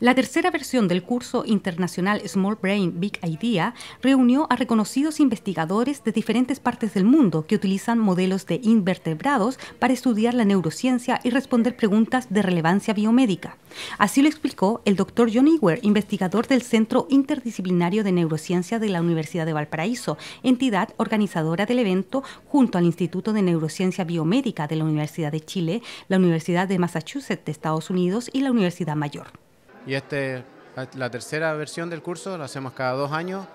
La tercera versión del curso internacional Small Brain Big Idea reunió a reconocidos investigadores de diferentes partes del mundo que utilizan modelos de invertebrados para estudiar la neurociencia y responder preguntas de relevancia biomédica. Así lo explicó el doctor John Ewer, investigador del Centro Interdisciplinario de Neurociencia de la Universidad de Valparaíso, entidad organizadora del evento junto al Instituto de Neurociencia Biomédica de la Universidad de Chile, la Universidad de Massachusetts de Estados Unidos y la Universidad Mayor. Y este, la tercera versión del curso, lo hacemos cada dos años.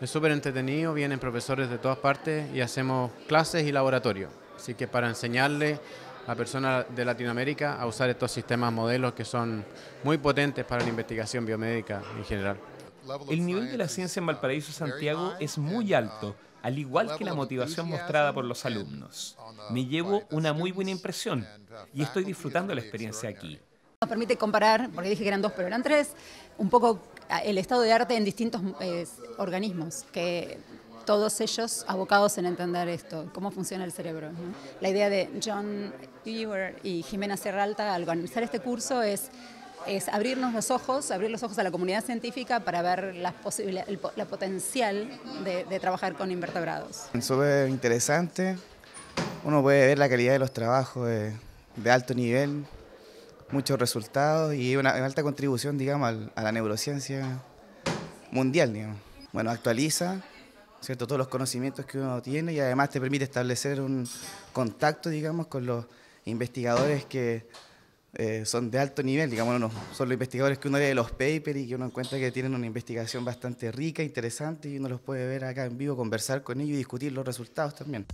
Es súper entretenido, vienen profesores de todas partes y hacemos clases y laboratorio. Así que para enseñarle a personas de Latinoamérica a usar estos sistemas modelos que son muy potentes para la investigación biomédica en general. El nivel de la ciencia en Valparaíso Santiago es muy alto, al igual que la motivación mostrada por los alumnos. Me llevo una muy buena impresión y estoy disfrutando la experiencia aquí. Nos permite comparar, porque dije que eran dos, pero eran tres, un poco el estado de arte en distintos eh, organismos, que todos ellos abocados en entender esto, cómo funciona el cerebro. La idea de John Ewer y Jimena Serralta al organizar este curso es, es abrirnos los ojos, abrir los ojos a la comunidad científica para ver la, la potencial de, trabajar con invertebrados. Súper interesante, uno puede ver la calidad de los trabajos de alto nivel, muchos resultados y una, alta contribución, digamos, a la neurociencia mundial, digamos. Bueno, actualiza, ¿cierto? Todos los conocimientos que uno tiene y además te permite establecer un contacto, digamos, con los investigadores que eh, son de alto nivel, digamos, no, son los investigadores que uno lee los papers y que uno encuentra que tienen una investigación bastante rica, interesante y uno los puede ver acá en vivo, conversar con ellos y discutir los resultados también.